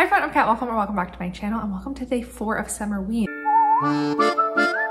Hi friend, I'm Cat. Welcome or welcome back to my channel and welcome to day four of Summerween.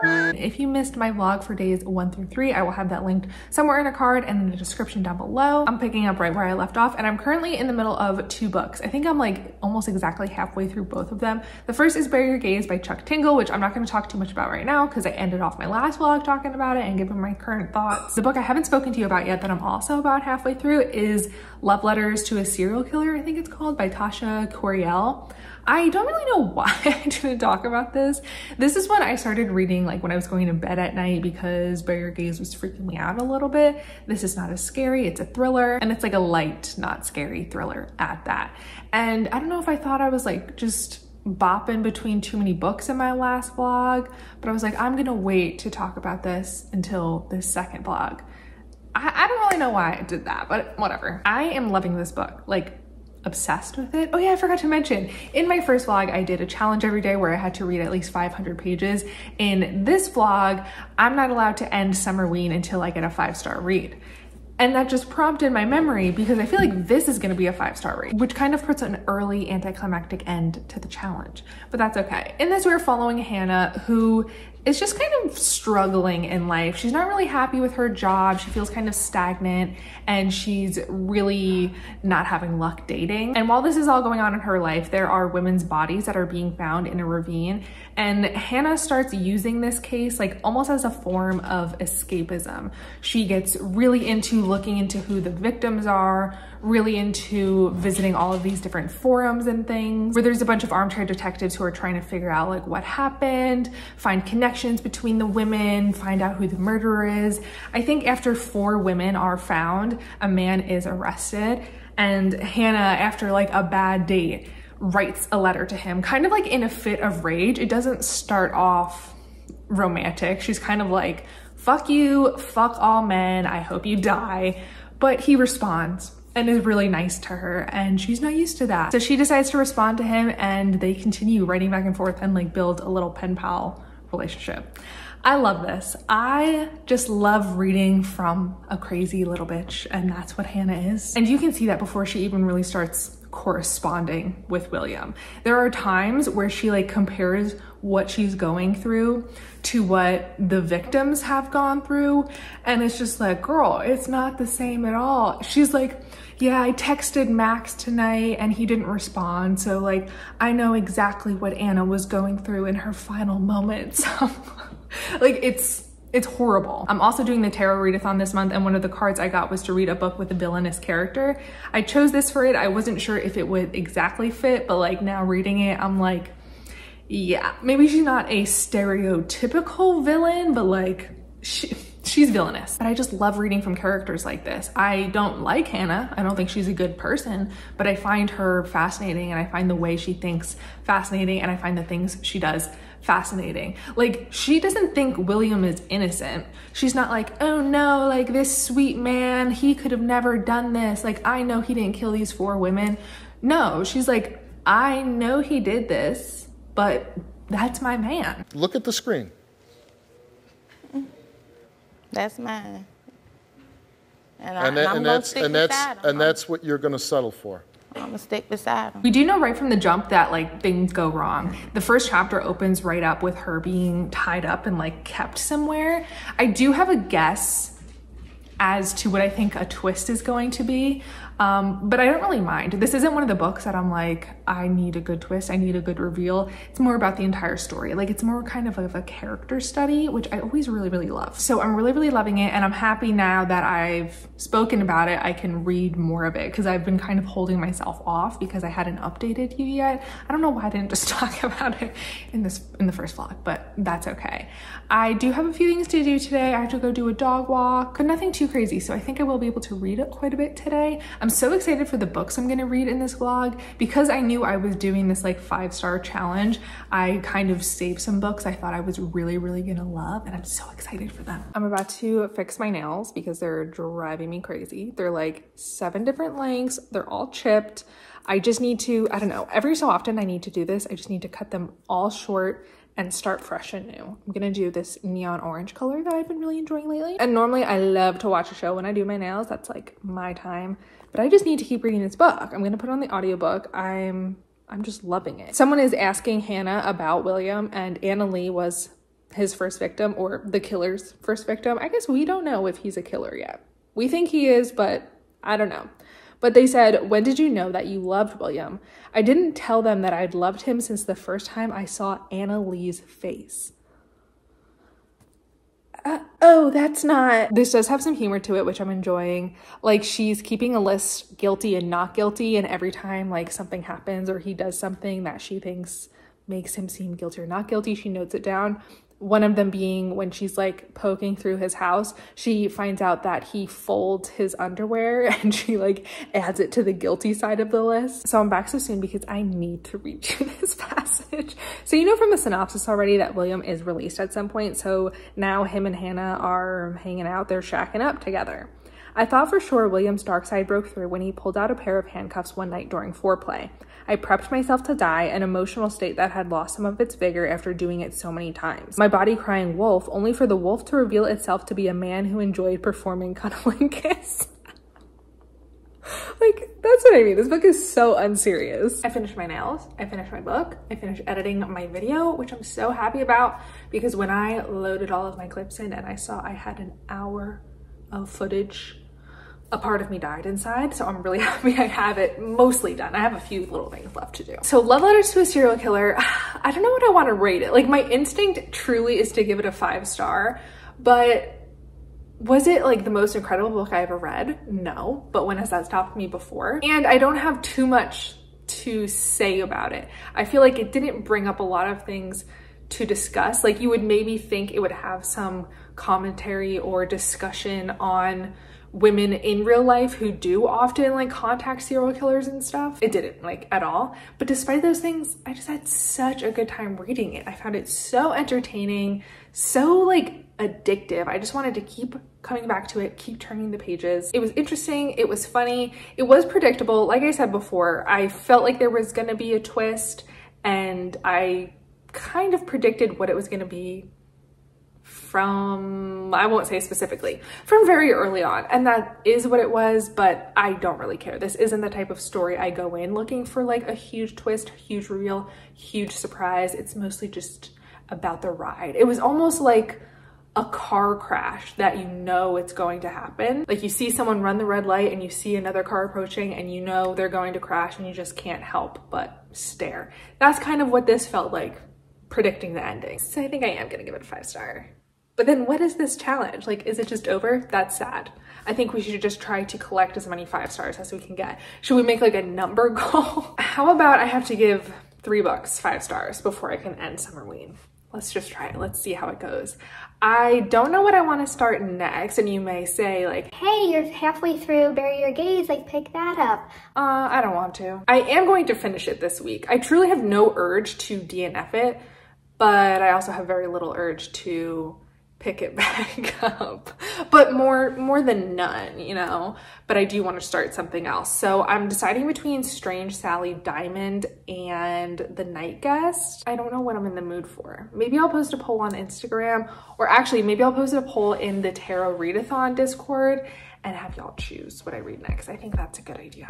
If you missed my vlog for days one through three, I will have that linked somewhere in a card and in the description down below. I'm picking up right where I left off and I'm currently in the middle of two books. I think I'm like almost exactly halfway through both of them. The first is Bury Your Gays by Chuck Tingle, which I'm not gonna talk too much about right now because I ended off my last vlog talking about it and giving my current thoughts. The book I haven't spoken to you about yet that I'm also about halfway through is Love Letters to a Serial Killer, I think it's called, by Tasha Coryell. I don't really know why I didn't talk about this. This is when I started reading like when I was going to bed at night because Your Gays was freaking me out a little bit. This is not as scary, it's a thriller and it's like a light, not scary thriller at that. And I don't know if I thought I was like just bopping between too many books in my last vlog, but I was like, I'm gonna wait to talk about this until the second vlog. I, I don't really know why I did that, but whatever. I am loving this book. Like obsessed with it. Oh yeah, I forgot to mention, in my first vlog, I did a challenge every day where I had to read at least 500 pages. In this vlog, I'm not allowed to end Summerween until I get a five star read. And that just prompted my memory because I feel like this is gonna be a five star read, which kind of puts an early anticlimactic end to the challenge, but that's okay. In this, we're following Hannah, who is just kind of struggling in life. She's not really happy with her job. She feels kind of stagnant and she's really not having luck dating. And while this is all going on in her life, there are women's bodies that are being found in a ravine. And Hannah starts using this case like almost as a form of escapism. She gets really into looking into who the victims are, really into visiting all of these different forums and things where there's a bunch of armchair detectives who are trying to figure out like what happened, find connections between the women, find out who the murderer is. I think after four women are found, a man is arrested and Hannah, after like a bad date, writes a letter to him, kind of like in a fit of rage. It doesn't start off romantic. She's kind of like, fuck you, fuck all men, I hope you die. But he responds and is really nice to her and she's not used to that. So she decides to respond to him and they continue writing back and forth and like build a little pen pal relationship. I love this. I just love reading from a crazy little bitch and that's what Hannah is. And you can see that before she even really starts corresponding with William. There are times where she like compares what she's going through to what the victims have gone through and it's just like girl it's not the same at all she's like yeah i texted max tonight and he didn't respond so like i know exactly what anna was going through in her final moments like it's it's horrible. I'm also doing the tarot readathon this month and one of the cards I got was to read a book with a villainous character. I chose this for it. I wasn't sure if it would exactly fit, but like now reading it, I'm like, yeah, maybe she's not a stereotypical villain, but like she, she's villainous. But I just love reading from characters like this. I don't like Hannah. I don't think she's a good person, but I find her fascinating and I find the way she thinks fascinating and I find the things she does fascinating. Like she doesn't think William is innocent. She's not like, oh no, like this sweet man, he could have never done this. Like I know he didn't kill these four women. No, she's like, I know he did this, but that's my man. Look at the screen. That's mine. And, I, and, that, and that's and that's and that's what you're going to settle for. I'm gonna stick beside him. We do know right from the jump that like things go wrong. The first chapter opens right up with her being tied up and like kept somewhere. I do have a guess as to what I think a twist is going to be. Um, but I don't really mind. This isn't one of the books that I'm like, I need a good twist, I need a good reveal. It's more about the entire story. Like it's more kind of of a character study, which I always really, really love. So I'm really, really loving it. And I'm happy now that I've spoken about it, I can read more of it because I've been kind of holding myself off because I hadn't updated you yet. I don't know why I didn't just talk about it in this in the first vlog, but that's okay. I do have a few things to do today. I have to go do a dog walk, but nothing too crazy. So I think I will be able to read it quite a bit today. I'm I'm so excited for the books I'm gonna read in this vlog. Because I knew I was doing this like five star challenge, I kind of saved some books I thought I was really, really gonna love and I'm so excited for them. I'm about to fix my nails because they're driving me crazy. They're like seven different lengths, they're all chipped. I just need to, I don't know, every so often I need to do this. I just need to cut them all short and start fresh and new. I'm gonna do this neon orange color that I've been really enjoying lately. And normally I love to watch a show when I do my nails. That's like my time but I just need to keep reading this book. I'm gonna put on the audiobook. I'm I'm just loving it. Someone is asking Hannah about William and Anna Lee was his first victim or the killer's first victim. I guess we don't know if he's a killer yet. We think he is, but I don't know. But they said, When did you know that you loved William? I didn't tell them that I'd loved him since the first time I saw Anna Lee's face. Uh, oh, that's not. This does have some humor to it, which I'm enjoying. Like, she's keeping a list guilty and not guilty, and every time, like, something happens or he does something that she thinks makes him seem guilty or not guilty, she notes it down one of them being when she's like poking through his house, she finds out that he folds his underwear and she like adds it to the guilty side of the list. So I'm back so soon because I need to read you this passage. So you know from the synopsis already that William is released at some point. So now him and Hannah are hanging out, they're shacking up together. I thought for sure William's dark side broke through when he pulled out a pair of handcuffs one night during foreplay. I prepped myself to die, an emotional state that had lost some of its vigor after doing it so many times. My body crying wolf, only for the wolf to reveal itself to be a man who enjoyed performing cuddling kiss. like, that's what I mean. This book is so unserious. I finished my nails. I finished my book. I finished editing my video, which I'm so happy about because when I loaded all of my clips in and I saw I had an hour of footage a part of me died inside. So I'm really happy I have it mostly done. I have a few little things left to do. So Love Letters to a Serial Killer, I don't know what I want to rate it. Like my instinct truly is to give it a five star, but was it like the most incredible book I ever read? No, but when has that stopped me before? And I don't have too much to say about it. I feel like it didn't bring up a lot of things to discuss. Like you would maybe think it would have some commentary or discussion on women in real life who do often like contact serial killers and stuff. It didn't like at all. But despite those things, I just had such a good time reading it. I found it so entertaining, so like addictive. I just wanted to keep coming back to it, keep turning the pages. It was interesting, it was funny, it was predictable. Like I said before, I felt like there was gonna be a twist and I kind of predicted what it was gonna be from, I won't say specifically, from very early on. And that is what it was, but I don't really care. This isn't the type of story I go in looking for like a huge twist, huge reveal, huge surprise. It's mostly just about the ride. It was almost like a car crash that you know it's going to happen. Like you see someone run the red light and you see another car approaching and you know they're going to crash and you just can't help but stare. That's kind of what this felt like predicting the ending. So I think I am gonna give it a five star. But then what is this challenge? Like, is it just over? That's sad. I think we should just try to collect as many five stars as we can get. Should we make like a number goal? How about I have to give three books five stars before I can end Summerween? Let's just try it. Let's see how it goes. I don't know what I want to start next. And you may say like, hey, you're halfway through Bury Your Gays, like pick that up. Uh, I don't want to. I am going to finish it this week. I truly have no urge to DNF it, but I also have very little urge to pick it back up but more more than none you know but i do want to start something else. So i'm deciding between strange sally diamond and the night guest. I don't know what i'm in the mood for. Maybe i'll post a poll on instagram or actually maybe i'll post a poll in the tarot readathon discord and have y'all choose what i read next. I think that's a good idea.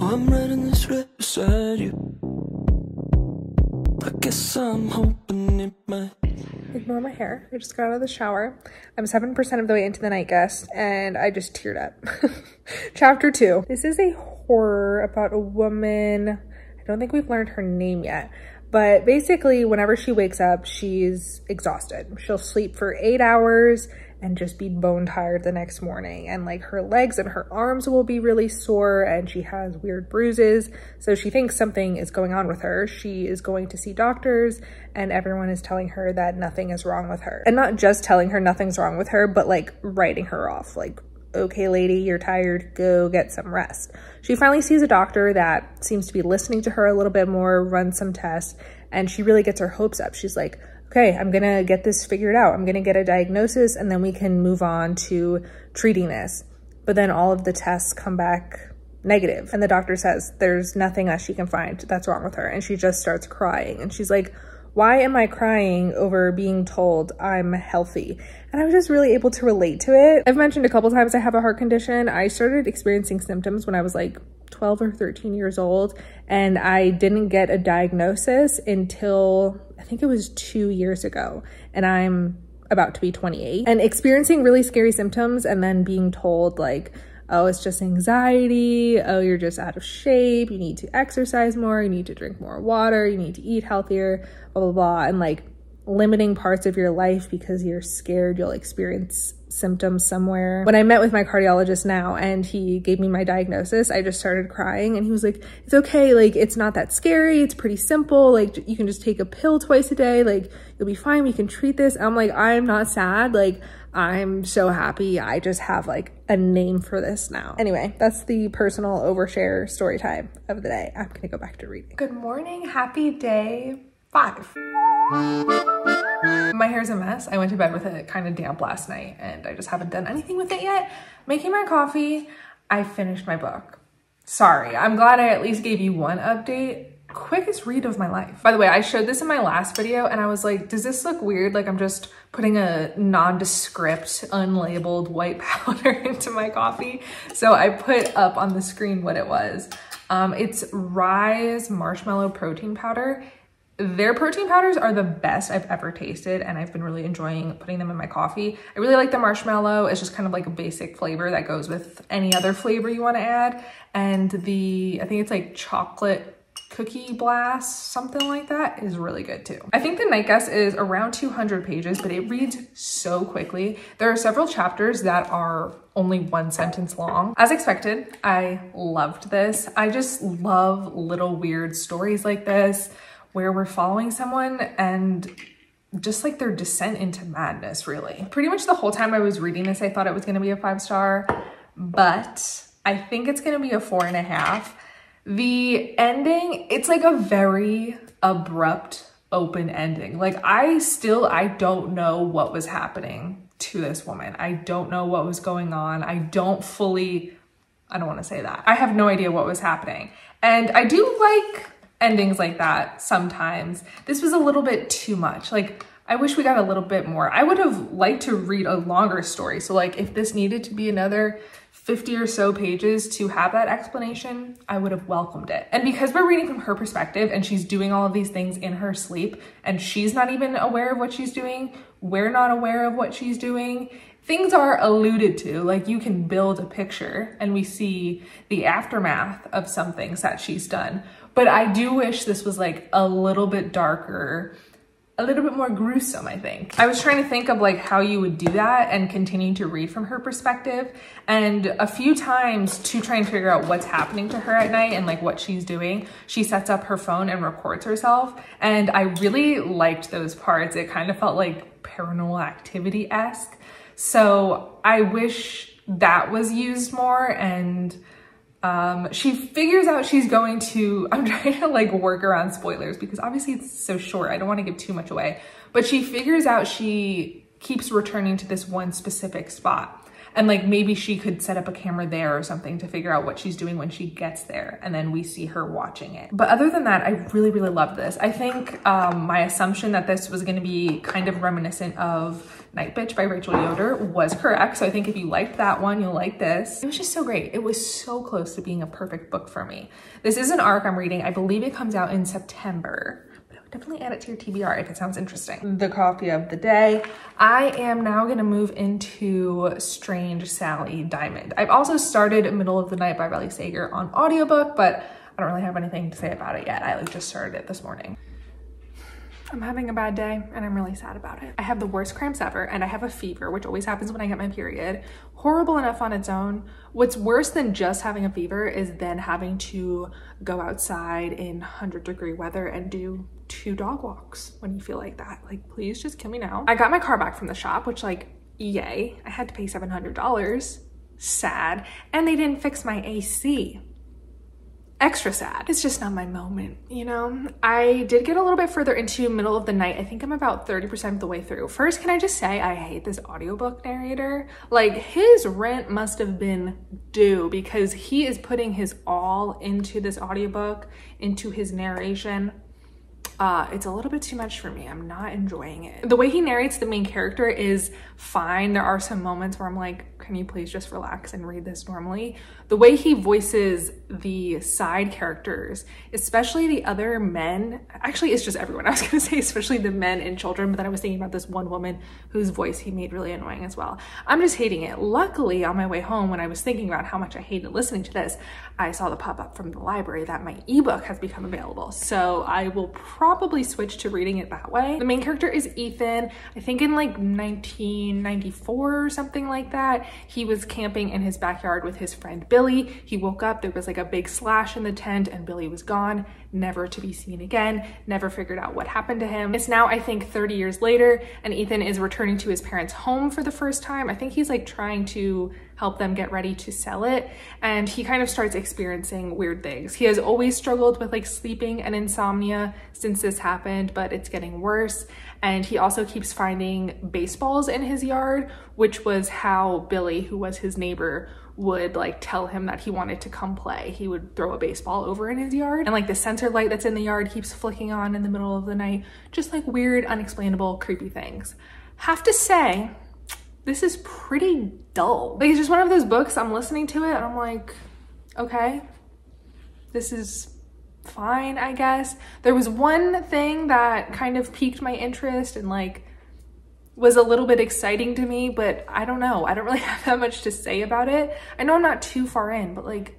I'm writing this right beside you. I guess I'm hoping it might. Ignore my hair. I just got out of the shower. I'm 7% of the way into the night guest and I just teared up. Chapter 2. This is a horror about a woman. I don't think we've learned her name yet. But basically, whenever she wakes up, she's exhausted. She'll sleep for eight hours and just be bone tired the next morning. And like her legs and her arms will be really sore and she has weird bruises. So she thinks something is going on with her. She is going to see doctors and everyone is telling her that nothing is wrong with her. And not just telling her nothing's wrong with her, but like writing her off. Like, okay, lady, you're tired, go get some rest. She finally sees a doctor that seems to be listening to her a little bit more, runs some tests, and she really gets her hopes up. She's like, okay, I'm gonna get this figured out. I'm gonna get a diagnosis and then we can move on to treating this. But then all of the tests come back negative and the doctor says there's nothing that she can find that's wrong with her. And she just starts crying and she's like, why am I crying over being told I'm healthy? And I was just really able to relate to it. I've mentioned a couple times I have a heart condition. I started experiencing symptoms when I was like 12 or 13 years old and I didn't get a diagnosis until I think it was two years ago and I'm about to be 28 and experiencing really scary symptoms and then being told like oh it's just anxiety. Oh you're just out of shape. You need to exercise more. You need to drink more water. You need to eat healthier. Blah blah blah. And like limiting parts of your life because you're scared you'll experience symptoms somewhere. When I met with my cardiologist now and he gave me my diagnosis, I just started crying and he was like, it's okay. Like, it's not that scary. It's pretty simple. Like, you can just take a pill twice a day. Like, you'll be fine. We can treat this. I'm like, I'm not sad. Like, I'm so happy. I just have like a name for this now. Anyway, that's the personal overshare story time of the day. I'm gonna go back to reading. Good morning. Happy day five. My hair's a mess. I went to bed with it kind of damp last night and I just haven't done anything with it yet. Making my coffee, I finished my book. Sorry, I'm glad I at least gave you one update. Quickest read of my life. By the way, I showed this in my last video and I was like, does this look weird? Like I'm just putting a nondescript, unlabeled white powder into my coffee. So I put up on the screen what it was. Um, it's Rise Marshmallow Protein Powder. Their protein powders are the best I've ever tasted and I've been really enjoying putting them in my coffee. I really like the marshmallow. It's just kind of like a basic flavor that goes with any other flavor you want to add. And the, I think it's like chocolate cookie blast, something like that is really good too. I think the Night Guest is around 200 pages, but it reads so quickly. There are several chapters that are only one sentence long. As expected, I loved this. I just love little weird stories like this where we're following someone and just like their descent into madness, really. Pretty much the whole time I was reading this, I thought it was gonna be a five star, but I think it's gonna be a four and a half. The ending, it's like a very abrupt open ending. Like I still, I don't know what was happening to this woman. I don't know what was going on. I don't fully, I don't wanna say that. I have no idea what was happening. And I do like endings like that sometimes. This was a little bit too much. Like, I wish we got a little bit more. I would have liked to read a longer story. So like if this needed to be another 50 or so pages to have that explanation, I would have welcomed it. And because we're reading from her perspective and she's doing all of these things in her sleep and she's not even aware of what she's doing, we're not aware of what she's doing, things are alluded to, like you can build a picture and we see the aftermath of some things that she's done. But I do wish this was like a little bit darker, a little bit more gruesome, I think. I was trying to think of like how you would do that and continue to read from her perspective. And a few times to try and figure out what's happening to her at night and like what she's doing, she sets up her phone and records herself. And I really liked those parts. It kind of felt like paranormal activity-esque. So I wish that was used more and um, she figures out she's going to, I'm trying to like work around spoilers because obviously it's so short. I don't want to give too much away, but she figures out she keeps returning to this one specific spot. And like maybe she could set up a camera there or something to figure out what she's doing when she gets there. And then we see her watching it. But other than that, I really, really love this. I think um, my assumption that this was going to be kind of reminiscent of Night Bitch by Rachel Yoder was correct. So I think if you liked that one, you'll like this. It was just so great. It was so close to being a perfect book for me. This is an arc I'm reading. I believe it comes out in September but definitely add it to your TBR if it sounds interesting. The coffee of the day. I am now gonna move into Strange Sally Diamond. I've also started Middle of the Night by Riley Sager on audiobook, but I don't really have anything to say about it yet. I like, just started it this morning. I'm having a bad day and I'm really sad about it. I have the worst cramps ever and I have a fever, which always happens when I get my period. Horrible enough on its own. What's worse than just having a fever is then having to go outside in 100 degree weather and do two dog walks when you feel like that. Like, please just kill me now. I got my car back from the shop, which like, yay. I had to pay $700. Sad. And they didn't fix my AC extra sad. It's just not my moment, you know? I did get a little bit further into middle of the night. I think I'm about 30% of the way through. First, can I just say I hate this audiobook narrator? Like his rent must have been due because he is putting his all into this audiobook, into his narration. uh, it's a little bit too much for me. I'm not enjoying it. The way he narrates the main character is fine. There are some moments where I'm like, can you please just relax and read this normally? The way he voices the side characters, especially the other men, actually it's just everyone. I was gonna say, especially the men and children, but then I was thinking about this one woman whose voice he made really annoying as well. I'm just hating it. Luckily, on my way home, when I was thinking about how much I hated listening to this, I saw the pop up from the library that my ebook has become available. So I will probably switch to reading it that way. The main character is Ethan. I think in like 1994 or something like that, he was camping in his backyard with his friend Billy. He woke up, there was like a big slash in the tent and Billy was gone, never to be seen again, never figured out what happened to him. It's now, I think 30 years later and Ethan is returning to his parents' home for the first time. I think he's like trying to help them get ready to sell it. And he kind of starts experiencing weird things. He has always struggled with like sleeping and insomnia since this happened, but it's getting worse. And he also keeps finding baseballs in his yard, which was how Billy, who was his neighbor, would like tell him that he wanted to come play. He would throw a baseball over in his yard and like the sensor light that's in the yard keeps flicking on in the middle of the night. Just like weird, unexplainable, creepy things. Have to say, this is pretty dull. Like it's just one of those books, I'm listening to it and I'm like, okay, this is fine, I guess. There was one thing that kind of piqued my interest and like was a little bit exciting to me, but I don't know. I don't really have that much to say about it. I know I'm not too far in, but like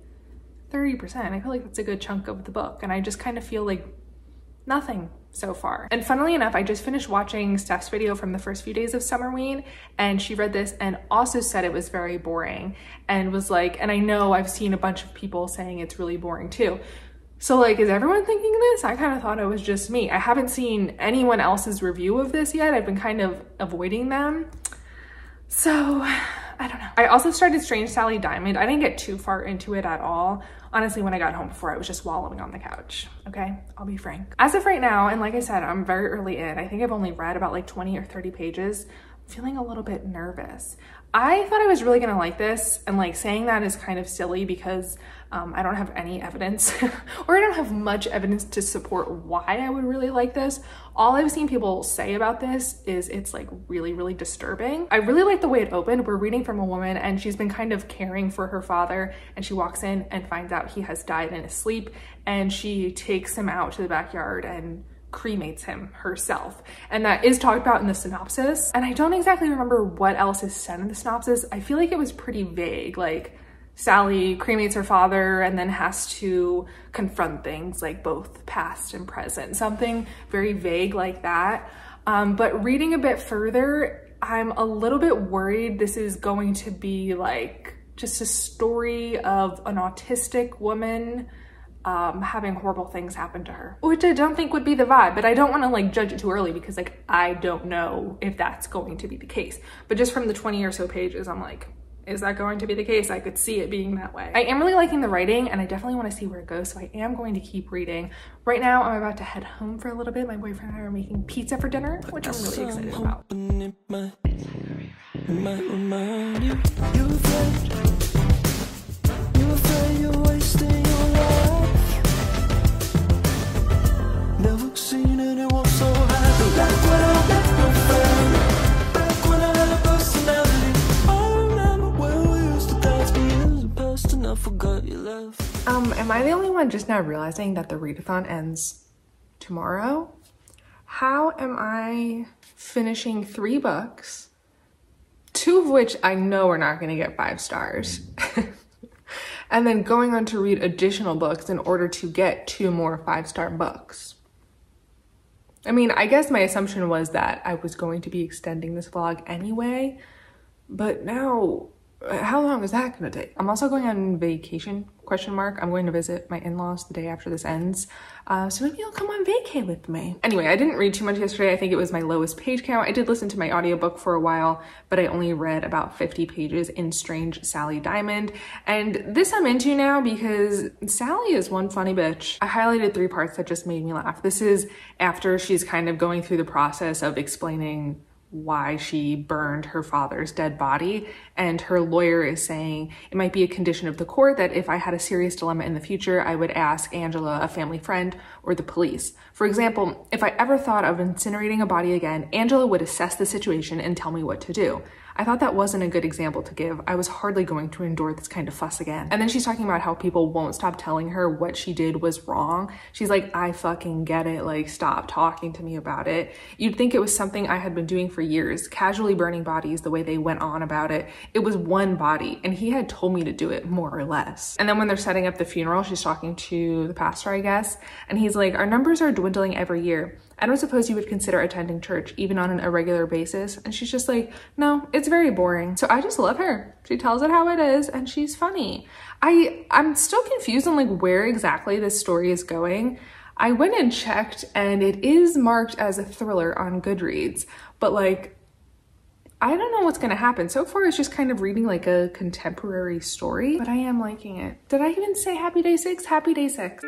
30%, I feel like that's a good chunk of the book. And I just kind of feel like nothing so far. And funnily enough, I just finished watching Steph's video from the first few days of Summerween and she read this and also said it was very boring and was like, and I know I've seen a bunch of people saying it's really boring too. So like, is everyone thinking this? I kind of thought it was just me. I haven't seen anyone else's review of this yet. I've been kind of avoiding them. So I don't know. I also started Strange Sally Diamond. I didn't get too far into it at all. Honestly, when I got home before, I was just wallowing on the couch, okay? I'll be frank. As of right now, and like I said, I'm very early in. I think I've only read about like 20 or 30 pages. I'm feeling a little bit nervous. I thought I was really gonna like this, and like saying that is kind of silly because um, I don't have any evidence or I don't have much evidence to support why I would really like this. All I've seen people say about this is it's like really, really disturbing. I really like the way it opened. We're reading from a woman and she's been kind of caring for her father and she walks in and finds out he has died in his sleep and she takes him out to the backyard and cremates him herself. And that is talked about in the synopsis. And I don't exactly remember what else is said in the synopsis. I feel like it was pretty vague. Like Sally cremates her father and then has to confront things like both past and present, something very vague like that. Um, but reading a bit further, I'm a little bit worried this is going to be like just a story of an autistic woman um, having horrible things happen to her, which I don't think would be the vibe, but I don't want to like judge it too early because like I don't know if that's going to be the case. But just from the 20 or so pages, I'm like, is that going to be the case? I could see it being that way. I am really liking the writing and I definitely want to see where it goes. So I am going to keep reading. Right now, I'm about to head home for a little bit. My boyfriend and I are making pizza for dinner, which I'm really excited about. Never Um, am I the only one just now realizing that the readathon ends tomorrow? How am I finishing three books, two of which I know are not going to get five stars, and then going on to read additional books in order to get two more five-star books? I mean, I guess my assumption was that I was going to be extending this vlog anyway, but now how long is that gonna take? I'm also going on vacation, question mark. I'm going to visit my in-laws the day after this ends. Uh, so maybe you'll come on vacay with me. Anyway, I didn't read too much yesterday. I think it was my lowest page count. I did listen to my audiobook for a while, but I only read about 50 pages in Strange Sally Diamond. And this I'm into now because Sally is one funny bitch. I highlighted three parts that just made me laugh. This is after she's kind of going through the process of explaining why she burned her father's dead body. And her lawyer is saying it might be a condition of the court that if I had a serious dilemma in the future, I would ask Angela, a family friend, or the police. For example, if I ever thought of incinerating a body again, Angela would assess the situation and tell me what to do. I thought that wasn't a good example to give. I was hardly going to endure this kind of fuss again. And then she's talking about how people won't stop telling her what she did was wrong. She's like, I fucking get it. Like, stop talking to me about it. You'd think it was something I had been doing for years, casually burning bodies the way they went on about it. It was one body, and he had told me to do it more or less. And then when they're setting up the funeral, she's talking to the pastor, I guess, and he's like, Our numbers are dwindling every year. I don't suppose you would consider attending church even on an irregular basis. And she's just like, no, it's very boring. So I just love her. She tells it how it is and she's funny. I, I'm still confused on like where exactly this story is going. I went and checked and it is marked as a thriller on Goodreads, but like, I don't know what's gonna happen. So far, it's just kind of reading like a contemporary story, but I am liking it. Did I even say happy day six? Happy day six.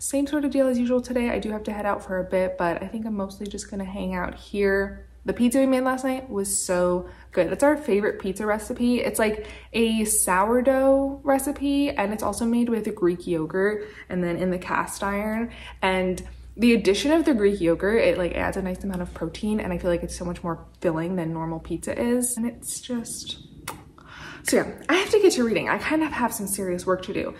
Same sort of deal as usual today. I do have to head out for a bit, but I think I'm mostly just gonna hang out here. The pizza we made last night was so good. It's our favorite pizza recipe. It's like a sourdough recipe and it's also made with Greek yogurt and then in the cast iron. And the addition of the Greek yogurt, it like adds a nice amount of protein and I feel like it's so much more filling than normal pizza is. And it's just, so yeah, I have to get to reading. I kind of have some serious work to do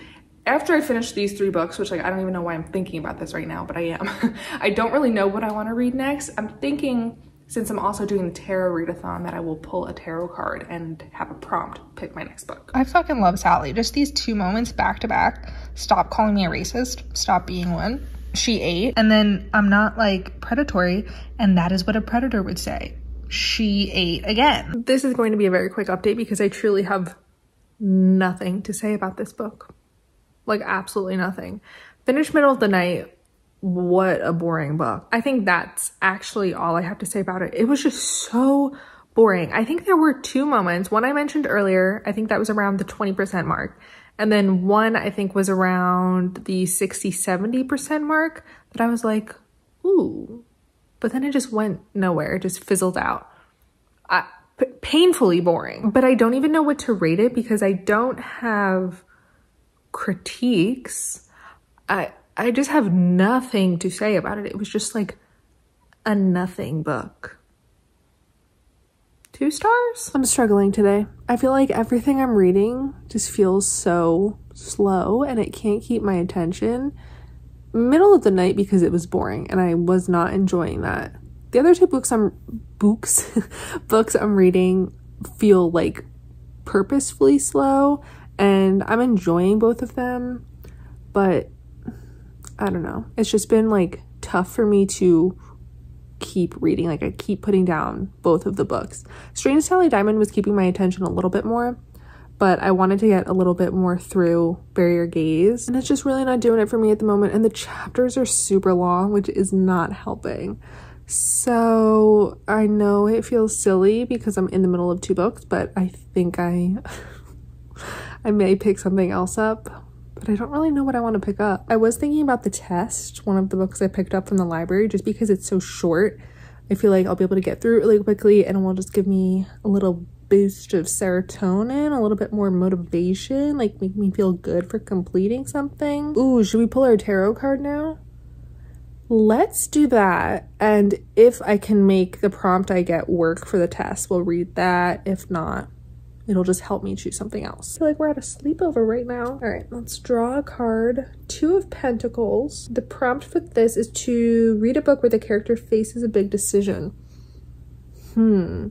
after I finish these three books, which like I don't even know why I'm thinking about this right now, but I am. I don't really know what I want to read next. I'm thinking since I'm also doing the tarot readathon that I will pull a tarot card and have a prompt pick my next book. I fucking love Sally. Just these two moments back to back. Stop calling me a racist. Stop being one. She ate and then I'm not like predatory and that is what a predator would say. She ate again. This is going to be a very quick update because I truly have nothing to say about this book like absolutely nothing. Finished Middle of the Night. What a boring book. I think that's actually all I have to say about it. It was just so boring. I think there were two moments. One I mentioned earlier, I think that was around the 20% mark. And then one I think was around the 60, 70% mark that I was like, ooh. But then it just went nowhere. It just fizzled out. I, painfully boring. But I don't even know what to rate it because I don't have critiques. I I just have nothing to say about it. It was just like a nothing book. Two stars? I'm struggling today. I feel like everything I'm reading just feels so slow and it can't keep my attention. Middle of the night because it was boring and I was not enjoying that. The other two books I'm books books I'm reading feel like purposefully slow and I'm enjoying both of them, but I don't know. It's just been like tough for me to keep reading. Like I keep putting down both of the books. Strange Sally Diamond was keeping my attention a little bit more, but I wanted to get a little bit more through Bury Your Gays, and it's just really not doing it for me at the moment. And the chapters are super long, which is not helping. So I know it feels silly because I'm in the middle of two books, but I think I I may pick something else up, but I don't really know what I want to pick up. I was thinking about The Test, one of the books I picked up from the library, just because it's so short. I feel like I'll be able to get through it really quickly and it will just give me a little boost of serotonin, a little bit more motivation, like make me feel good for completing something. Ooh, should we pull our tarot card now? Let's do that. And if I can make the prompt I get work for the test, we'll read that. If not, It'll just help me choose something else. I feel like we're at a sleepover right now. All right, let's draw a card. Two of Pentacles. The prompt for this is to read a book where the character faces a big decision. Hmm.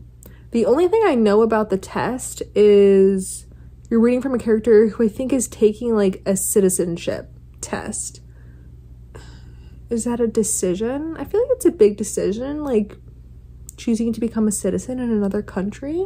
The only thing I know about the test is you're reading from a character who I think is taking like a citizenship test. Is that a decision? I feel like it's a big decision, like choosing to become a citizen in another country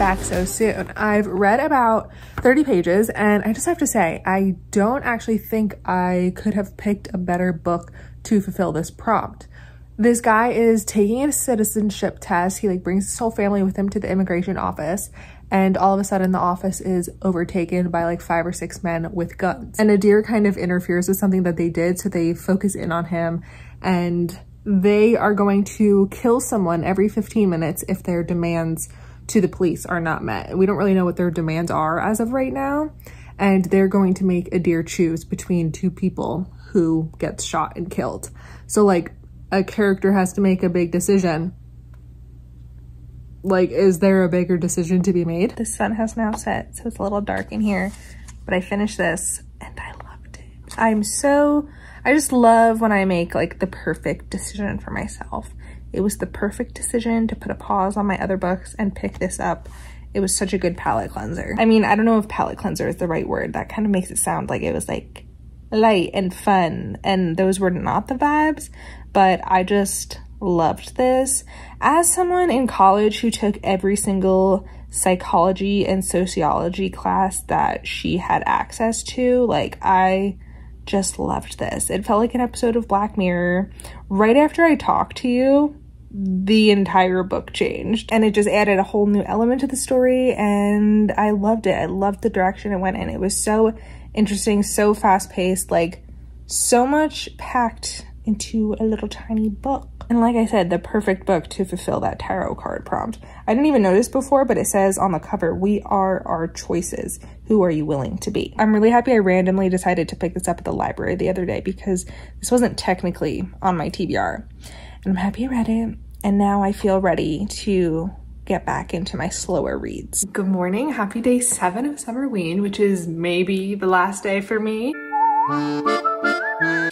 oh, so soon. I've read about 30 pages and I just have to say, I don't actually think I could have picked a better book to fulfill this prompt. This guy is taking a citizenship test. He like brings his whole family with him to the immigration office and all of a sudden the office is overtaken by like five or six men with guns. And Idir kind of interferes with something that they did so they focus in on him and they are going to kill someone every 15 minutes if their demands to the police are not met. We don't really know what their demands are as of right now. And they're going to make Idir choose between two people who gets shot and killed. So like a character has to make a big decision. Like, is there a bigger decision to be made? The sun has now set, so it's a little dark in here, but I finished this and I loved it. I'm so, I just love when I make like the perfect decision for myself. It was the perfect decision to put a pause on my other books and pick this up. It was such a good palate cleanser. I mean, I don't know if palate cleanser is the right word. That kind of makes it sound like it was like light and fun and those were not the vibes, but I just loved this. As someone in college who took every single psychology and sociology class that she had access to, like I just loved this. It felt like an episode of Black Mirror. Right after I talked to you, the entire book changed and it just added a whole new element to the story and I loved it. I loved the direction it went in. It was so interesting, so fast paced, like so much packed into a little tiny book. And like I said, the perfect book to fulfill that tarot card prompt. I didn't even notice before, but it says on the cover, we are our choices. Who are you willing to be? I'm really happy I randomly decided to pick this up at the library the other day because this wasn't technically on my TBR. And I'm happy I read it. And now I feel ready to get back into my slower reads. Good morning. Happy day seven of Summerween, which is maybe the last day for me.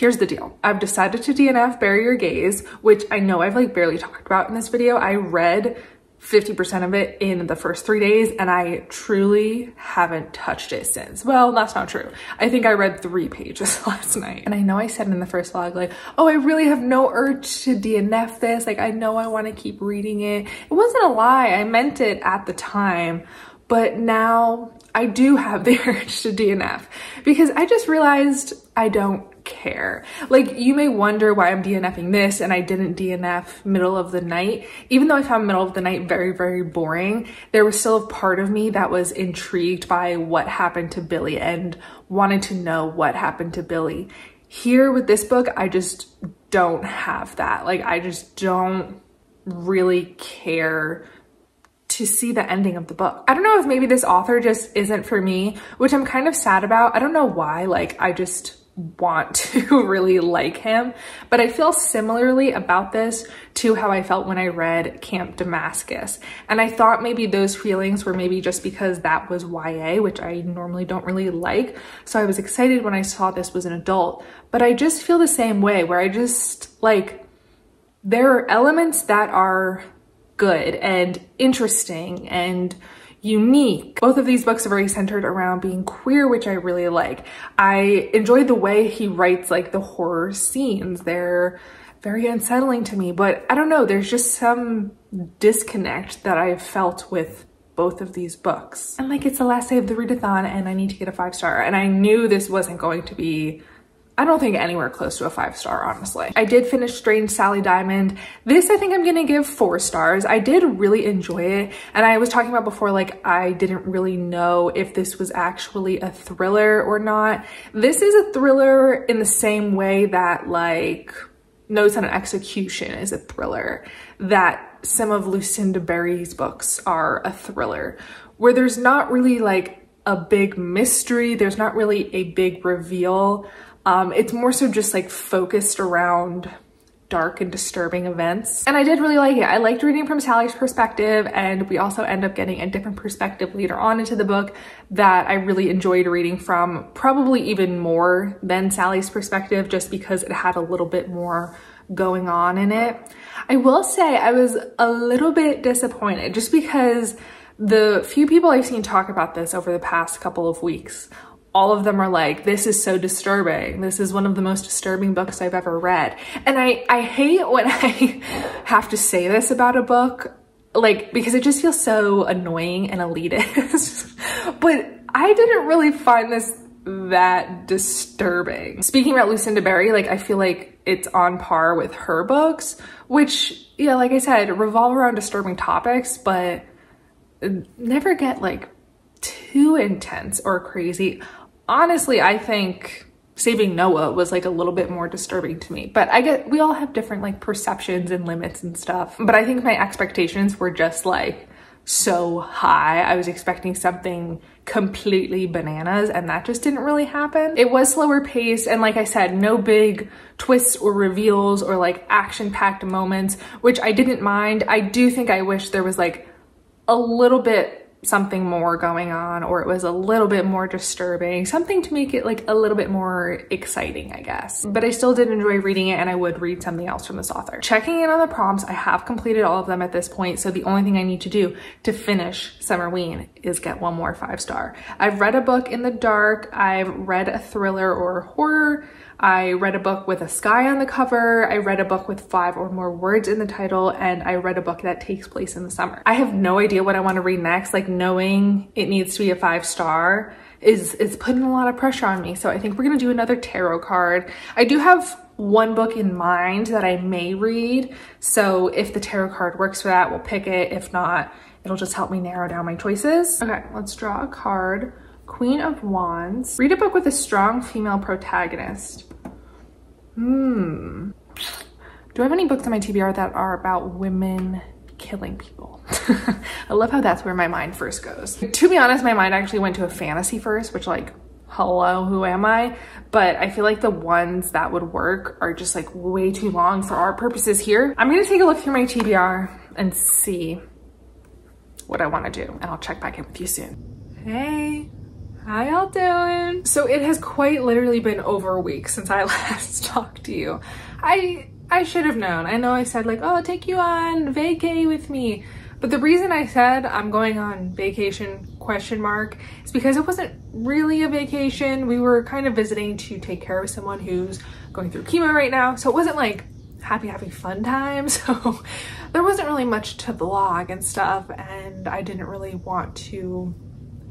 Here's the deal. I've decided to DNF Your Gays, which I know I've like barely talked about in this video. I read 50% of it in the first three days and I truly haven't touched it since. Well, that's not true. I think I read three pages last night. And I know I said in the first vlog, like, oh, I really have no urge to DNF this. Like, I know I want to keep reading it. It wasn't a lie. I meant it at the time. But now I do have the urge to DNF because I just realized I don't care. Like you may wonder why I'm DNFing this and I didn't DNF middle of the night. Even though I found middle of the night very, very boring, there was still a part of me that was intrigued by what happened to Billy and wanted to know what happened to Billy. Here with this book, I just don't have that. Like I just don't really care to see the ending of the book. I don't know if maybe this author just isn't for me, which I'm kind of sad about. I don't know why, like I just want to really like him. But I feel similarly about this to how I felt when I read Camp Damascus. And I thought maybe those feelings were maybe just because that was YA, which I normally don't really like. So I was excited when I saw this was an adult. But I just feel the same way where I just like, there are elements that are good and interesting and unique. Both of these books are very centered around being queer, which I really like. I enjoyed the way he writes like the horror scenes. They're very unsettling to me, but I don't know, there's just some disconnect that I've felt with both of these books. And like it's the last day of the readathon and I need to get a five star and I knew this wasn't going to be I don't think anywhere close to a five star, honestly. I did finish Strange Sally Diamond. This I think I'm gonna give four stars. I did really enjoy it. And I was talking about before, like I didn't really know if this was actually a thriller or not. This is a thriller in the same way that like Notes on an Execution is a thriller, that some of Lucinda Berry's books are a thriller, where there's not really like a big mystery, there's not really a big reveal. Um, it's more so just like focused around dark and disturbing events. And I did really like it. I liked reading from Sally's perspective and we also end up getting a different perspective later on into the book that I really enjoyed reading from, probably even more than Sally's perspective just because it had a little bit more going on in it. I will say I was a little bit disappointed just because the few people I've seen talk about this over the past couple of weeks all of them are like, this is so disturbing. This is one of the most disturbing books I've ever read. And I, I hate when I have to say this about a book. like because it just feels so annoying and elitist. but I didn't really find this that disturbing. Speaking about Lucinda Berry, like I feel like it's on par with her books, which, yeah, like I said, revolve around disturbing topics, but never get like too intense or crazy. Honestly, I think Saving Noah was like a little bit more disturbing to me, but I get, we all have different like perceptions and limits and stuff. But I think my expectations were just like so high. I was expecting something completely bananas and that just didn't really happen. It was slower paced and like I said, no big twists or reveals or like action packed moments, which I didn't mind. I do think I wish there was like a little bit something more going on or it was a little bit more disturbing, something to make it like a little bit more exciting, I guess. But I still did enjoy reading it and I would read something else from this author. Checking in on the prompts, I have completed all of them at this point, so the only thing I need to do to finish Summerween is get one more five star. I've read a book in the dark, I've read a thriller or horror, I read a book with a sky on the cover. I read a book with five or more words in the title, and I read a book that takes place in the summer. I have no idea what I want to read next. Like knowing it needs to be a five star is, is putting a lot of pressure on me. So I think we're to do another tarot card. I do have one book in mind that I may read. So if the tarot card works for that, we'll pick it. If not, it'll just help me narrow down my choices. Okay, let's draw a card. Queen of Wands. Read a book with a strong female protagonist. Hmm. Do I have any books on my TBR that are about women killing people? I love how that's where my mind first goes. To be honest, my mind actually went to a fantasy first, which like, hello, who am I? But I feel like the ones that would work are just like way too long for our purposes here. I'm gonna take a look through my TBR and see what I wanna do, and I'll check back in with you soon. Hey. How y'all doing? So it has quite literally been over a week since I last talked to you. I I should have known. I know I said like, oh, I'll take you on vacay with me. But the reason I said I'm going on vacation question mark is because it wasn't really a vacation. We were kind of visiting to take care of someone who's going through chemo right now. So it wasn't like happy, happy fun time. So there wasn't really much to vlog and stuff. And I didn't really want to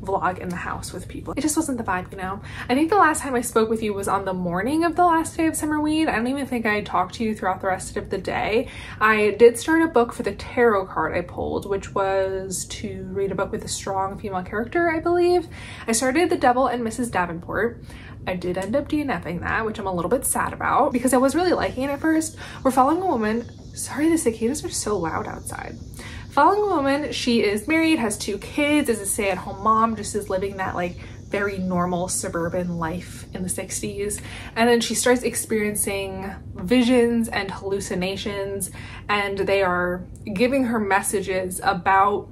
vlog in the house with people. It just wasn't the vibe, you know? I think the last time I spoke with you was on the morning of the last day of Summerween. I don't even think I talked to you throughout the rest of the day. I did start a book for the tarot card I pulled, which was to read a book with a strong female character, I believe. I started The Devil and Mrs. Davenport. I did end up DNFing that, which I'm a little bit sad about because I was really liking it at first. We're following a woman. Sorry, the cicadas are so loud outside. Following a woman, she is married, has two kids, is a stay-at-home mom, just is living that like very normal suburban life in the 60s. And then she starts experiencing visions and hallucinations, and they are giving her messages about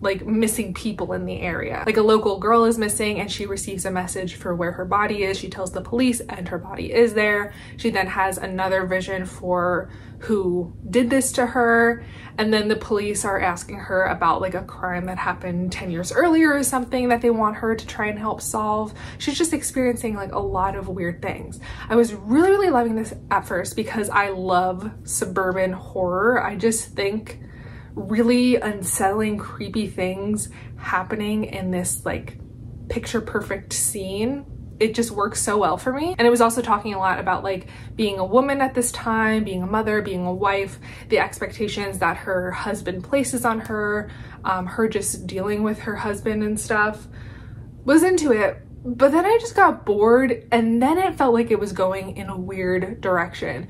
like missing people in the area. Like a local girl is missing and she receives a message for where her body is. She tells the police and her body is there. She then has another vision for who did this to her. And then the police are asking her about like a crime that happened 10 years earlier or something that they want her to try and help solve. She's just experiencing like a lot of weird things. I was really, really loving this at first because I love suburban horror. I just think really unsettling, creepy things happening in this like picture perfect scene it just works so well for me. And it was also talking a lot about like being a woman at this time, being a mother, being a wife, the expectations that her husband places on her, um, her just dealing with her husband and stuff. Was into it, but then I just got bored and then it felt like it was going in a weird direction.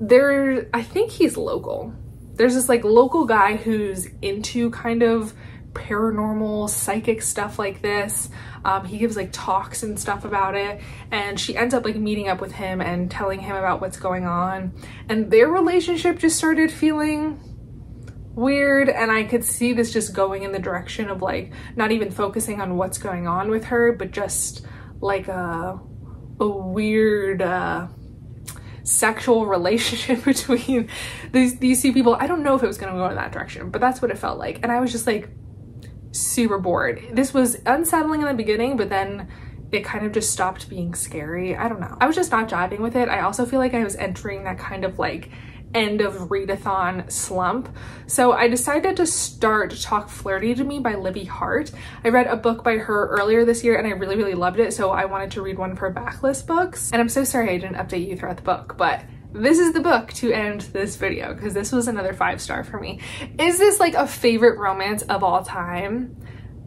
There, I think he's local there's this like local guy who's into kind of paranormal psychic stuff like this. Um, he gives like talks and stuff about it. And she ends up like meeting up with him and telling him about what's going on. And their relationship just started feeling weird. And I could see this just going in the direction of like not even focusing on what's going on with her but just like a, a weird uh, sexual relationship between these, these two people. I don't know if it was gonna go in that direction, but that's what it felt like. And I was just like super bored. This was unsettling in the beginning, but then it kind of just stopped being scary. I don't know. I was just not jiving with it. I also feel like I was entering that kind of like end of readathon slump. So I decided to start Talk Flirty to Me by Libby Hart. I read a book by her earlier this year and I really, really loved it. So I wanted to read one of her backlist books. And I'm so sorry I didn't update you throughout the book, but this is the book to end this video because this was another five star for me. Is this like a favorite romance of all time?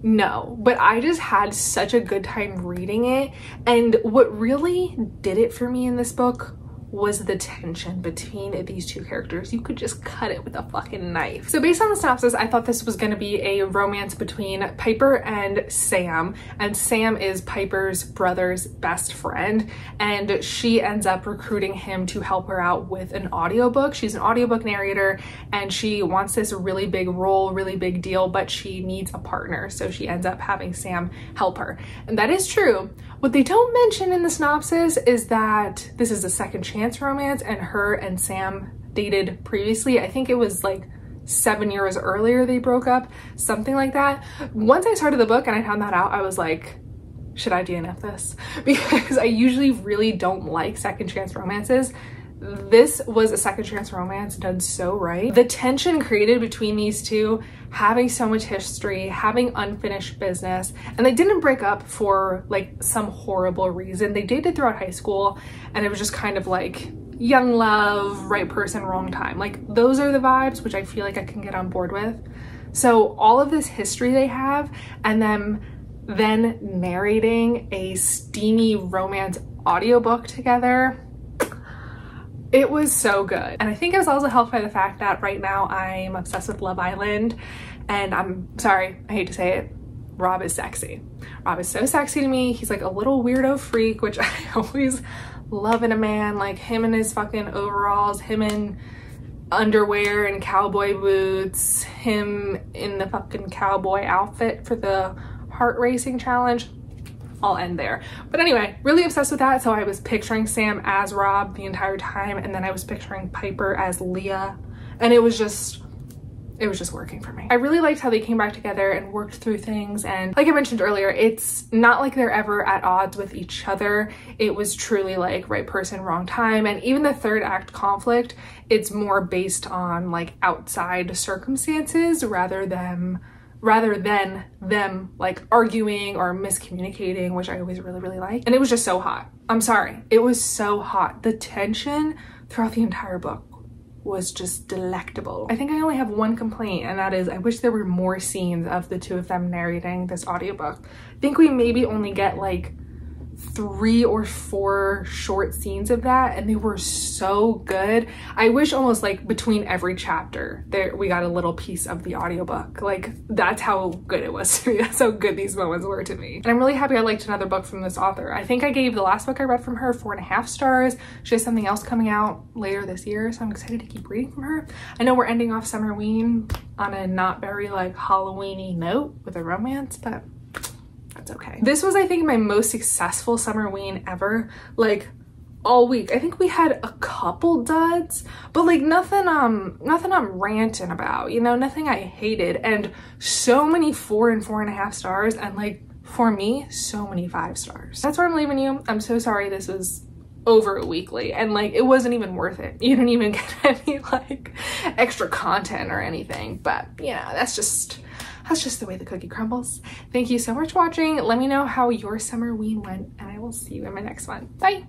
No, but I just had such a good time reading it. And what really did it for me in this book was the tension between these two characters. You could just cut it with a fucking knife. So based on the synopsis, I thought this was gonna be a romance between Piper and Sam. And Sam is Piper's brother's best friend. And she ends up recruiting him to help her out with an audiobook. She's an audiobook narrator and she wants this really big role, really big deal, but she needs a partner. So she ends up having Sam help her. And that is true. What they don't mention in the synopsis is that this is a second chance romance and her and Sam dated previously. I think it was like seven years earlier they broke up, something like that. Once I started the book and I found that out, I was like, should I DNF this? Because I usually really don't like second chance romances this was a second chance romance done so right. The tension created between these two, having so much history, having unfinished business, and they didn't break up for like some horrible reason. They dated throughout high school and it was just kind of like young love, right person, wrong time. Like those are the vibes which I feel like I can get on board with. So all of this history they have and then then narrating a steamy romance audiobook together it was so good. And I think it was also helped by the fact that right now I'm obsessed with Love Island and I'm sorry, I hate to say it, Rob is sexy. Rob is so sexy to me. He's like a little weirdo freak, which I always love in a man, like him in his fucking overalls, him in underwear and cowboy boots, him in the fucking cowboy outfit for the heart racing challenge. I'll end there. But anyway, really obsessed with that. So I was picturing Sam as Rob the entire time. And then I was picturing Piper as Leah. And it was just, it was just working for me. I really liked how they came back together and worked through things. And like I mentioned earlier, it's not like they're ever at odds with each other. It was truly like right person, wrong time. And even the third act conflict, it's more based on like outside circumstances rather than rather than them like arguing or miscommunicating, which I always really, really like. And it was just so hot. I'm sorry. It was so hot. The tension throughout the entire book was just delectable. I think I only have one complaint and that is I wish there were more scenes of the two of them narrating this audiobook. I think we maybe only get like three or four short scenes of that and they were so good. I wish almost like between every chapter there we got a little piece of the audiobook. Like that's how good it was to me. That's how good these moments were to me. And I'm really happy I liked another book from this author. I think I gave the last book I read from her four and a half stars. She has something else coming out later this year so I'm excited to keep reading from her. I know we're ending off Summerween on a not very like Halloweeny note with a romance but that's okay. This was, I think, my most successful Summerween ever. Like, all week. I think we had a couple duds, but like nothing um nothing I'm ranting about, you know, nothing I hated. And so many four and four and a half stars and like for me, so many five stars. That's where I'm leaving you. I'm so sorry this was over a weekly and like it wasn't even worth it. You didn't even get any like extra content or anything, but you know, that's just that's just the way the cookie crumbles. Thank you so much for watching. Let me know how your Summerween went and I will see you in my next one. Bye.